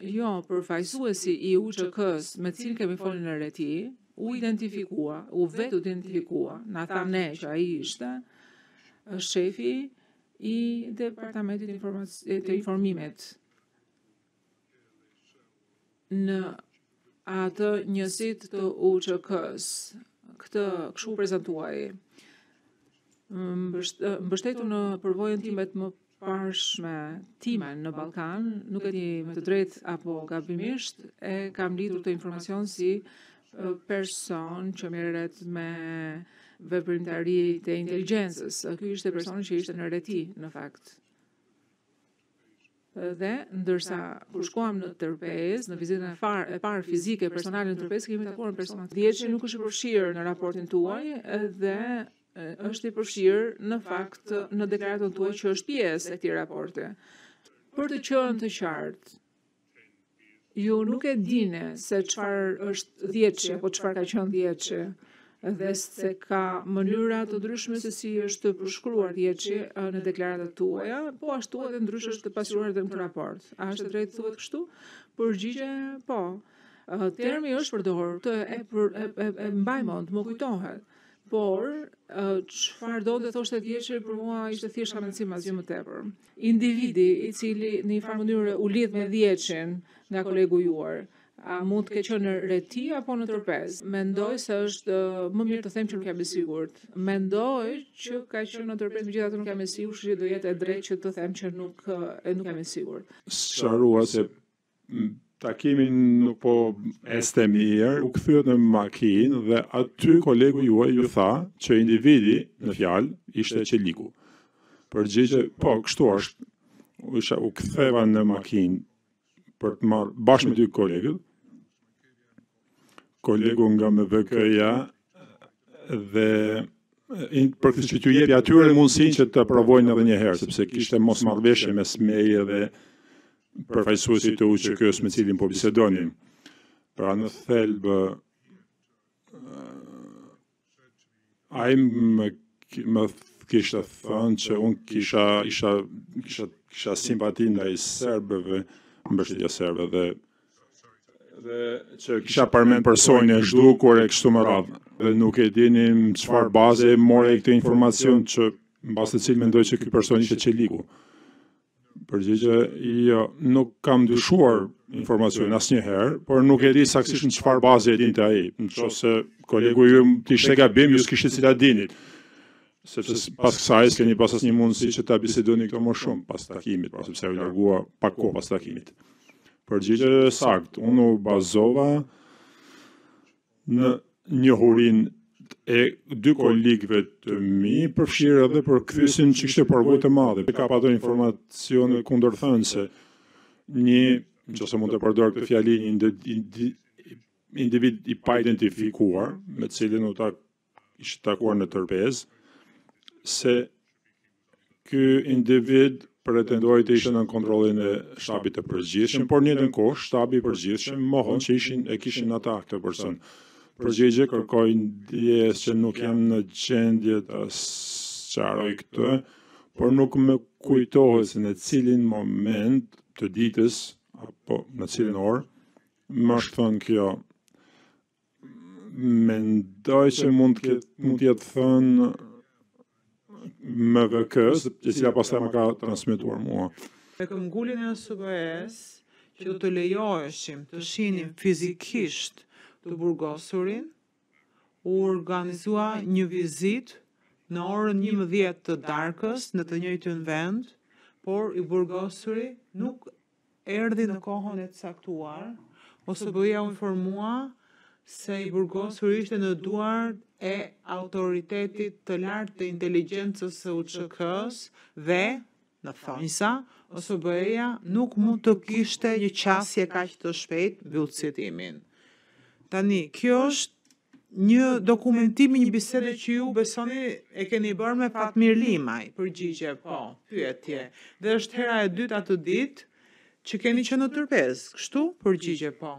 Jo, përfaqësuesi i UÇK-së me të cilin kemi folur në Reti, u identifikua, u vetë u identifikua, na tha ne që ai ishte shefi i departamentit të informimit në atë njësit të UÇK-së. Këtë kështu u prezantua ai. Mbështetur në përvojën time të më parshme time në Ballkan, nuk e di me të drejtë apo gabimisht, e kam lidhur këtë informacion si person që merret me veprimtari të inteligjencës. Ky ishte personi që ishte në Reti, në fakt. Dhe, ndërsa, kur shkuam në Tërpezë, në vizitën e farë, e parë fizike, personale në Tërpezë, kemi takuar në personat. Gjë që nuk është përfshirë në raportin tuaj, dhe është i përfshirë në fakt në deklaratën tuaj që është pjesë e këtij raporti. Për të qenë të qartë, ju nuk e dini se çfarë është Dhjetëshi, apo çfarë ka qenë Dhjetëshi, dhe se ka mënyra të ndryshme se si është përshkruar Dhjetëshi në deklaratat tuaja, po ashtu edhe ndryshe është pasqyruar dhe në këtë raport. A është e drejtë të thuhet kështu? Përgjigje, po. Termi është përdorur, të e, për, e, e, e mbaj mend, më kujtohet. Por, çfarë do të thoshte Dhjetëshi për mua ishte thjesht hamendësim asgjë më tepër. Individi i cili në një farë mënyre u lidh me Dhjetëshin nga kolegu juaj, a mund të ketë qenë në Reti apo në Tërpezë? Mendoj se është më mirë të them që nuk jam e sigurt. Mendoj që ka qenë në Tërpezë, megjithatë nuk jam e sigurt, kështu që do jetë e drejtë që të them që nuk e nuk jam e sigurt. Sqaruat se takimi nuk po ecte mirë, u kthyet në makinë dhe aty kolegu juaj ju tha që individi në fjalë ishte Çeliku. Përgjigje, po, kështu është. U isha u ktheva në makinë për të marrë bashkë me dy kolegët. kolegu nga MVK-ja dhe për të që t'ju jepja atyre mundësinë që të provojnë edhe një herë, sepse kishte mosmarrëveshje mes meje dhe përfaqësuesit të UÇK-së me të cilin po bisedonim. Pra në thelb, Ai më më kishte thënë që unë kisha isha kisha kisha simpati ndaj serbëve, mbështetja serbët dhe dhe që kisha përmend personin e zhdukur e kështu me radhë. Dhe nuk e di në çfarë baze mora këtë informacion që në bazë të cilit mendoj që ky person ishte Çeliku. Përgjigje, jo, nuk kam dyshuar informacion asnjëherë, por nuk e di saksisht në çfarë baze e dinte ai. Nëqoftëse kolegu juaj të ishte gabim, ju s'kishit si ta dinit. Sepse pas kësaj s'keni pas asnjë mundësi që ta bisedoni këto më shumë pas takimit, pra sepse u largua pak kohë pas takimit. Përgjigje e saktë, unë u bazova në njohurinë e dy kolegëve të mi, përfshirë edhe përkthyesin që kishte përvojë të madhe. Por ka patur informacion kundërthënës se një, nëqoftëse mund të përdor këtë fjali, një individ i paidentifikuar, me të cilin u ta ishte takuar në Tërpez, se ky individ pretendoi të ishte nën kontrollin e shtabit të përgjithshëm, por në të njëjtën kohë shtabi i përgjithshëm mohon që ishin e kishin ata këtë person. Përgjigje kërkoj ndjesë që nuk jam në gjendje të sqaroj këtë, por nuk më kujtohet se në cilin moment të ditës apo në cilën orë më është thënë kjo Mendoj që mund të mund të jetë thënë MVK-së, e cila pastaj më ka transmetuar mua. Me këmbënguljen e OSBE-së, që do të lejoheshim të shihnim fizikisht të burgosurin, u organizua një vizitë në orën njëmbëdhjetë të darkës në të njëjtin vend, por i burgosuri nuk erdhi në kohën e caktuar, OSBE-ja u informua se i burgosuri ishte në duart e Autoritetit të Lartë të Inteligjencës së UÇK-së dhe, në thonjëza, OSBE-ja nuk mund të kishte një qasje kaq të shpejtë mbyll citimin. Tani, kjo është Një dokumentim i një bisede që ju besoni e keni bërë me Fatmir Limajn, përgjigje po, pyetje, dhe është hera e dytë atë ditë që keni qenë në Tërpez, kështu? përgjigje po.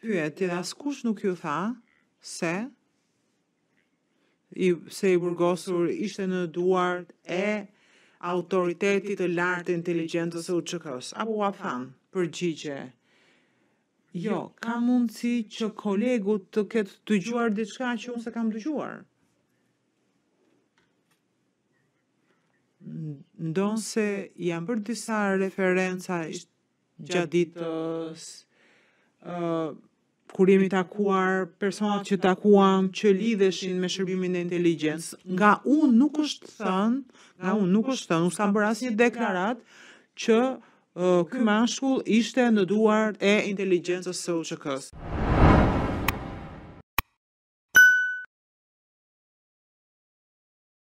Pyetje, dhe askush nuk ju tha se se i burgosuri ishte në duart e autoritetit të lartë të inteligjencës së UÇK-së, apo ua thanë, përgjigje. Jo, ka mundësi që kolegu të ketë dëgjuar diçka që unë s'e kam dëgjuar. Ndonëse janë bërë disa referenca gjatë ditës, kur jemi takuar, personat që takuam që lidheshin me shërbimin e inteligjencës. Nga unë nuk është thënë, nga unë nuk është thënë, unë s'kam bërë asnjë deklaratë që uh, ky mashkull ishte në duart e inteligjencës së UÇK-së.